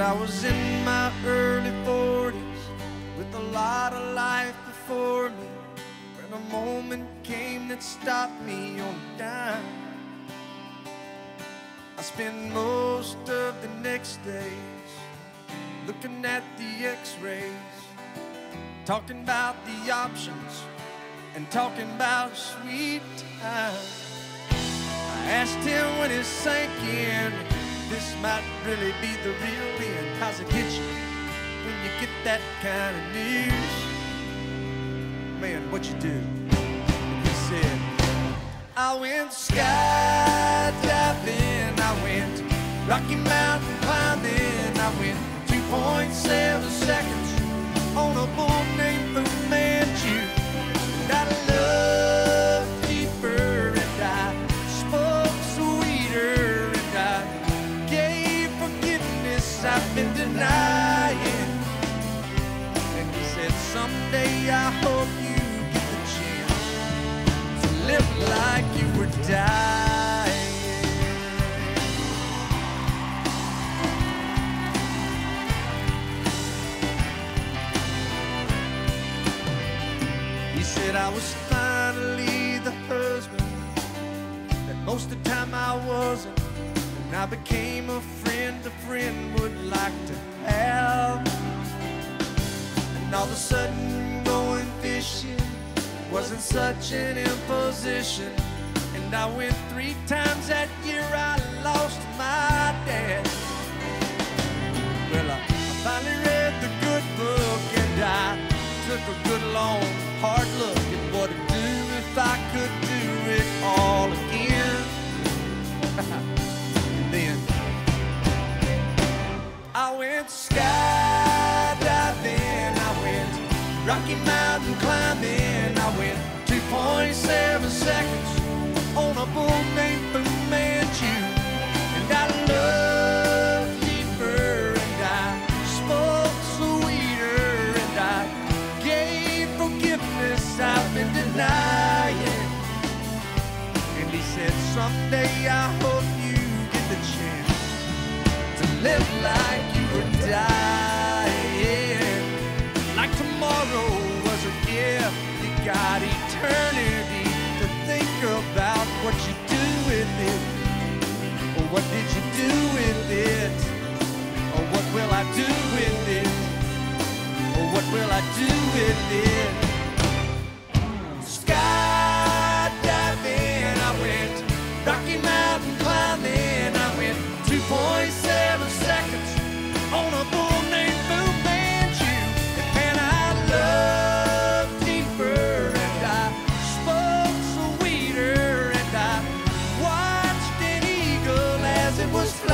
I was in my early 40s with a lot of life before me. When a moment came that stopped me on a dime. I spent most of the next days looking at the x rays, talking about the options and talking about sweet time. I asked him when it sank in, this might really be the real end. How's it hit you when you get that kind of news? Man, what you do? He said, I went skydiving, I went Rocky Mountain climbing, I went 2.7 seconds on a bull named Fu Manchu. Someday I hope you get the chance to live like you were dying. He said I was finally the husband that most of the time I wasn't. And I became a friend a friend would like to have. And all of a sudden such an imposition. And I went three times that year I lost my dad. Well, I, I finally read the good book and I took a good long hard look someday I hope you get the chance to live like you were dying. Like tomorrow was a gift, you got eternity to think about what you do with it. Or what did you do with it? Or what will I do with it? Or what will I do with it? As it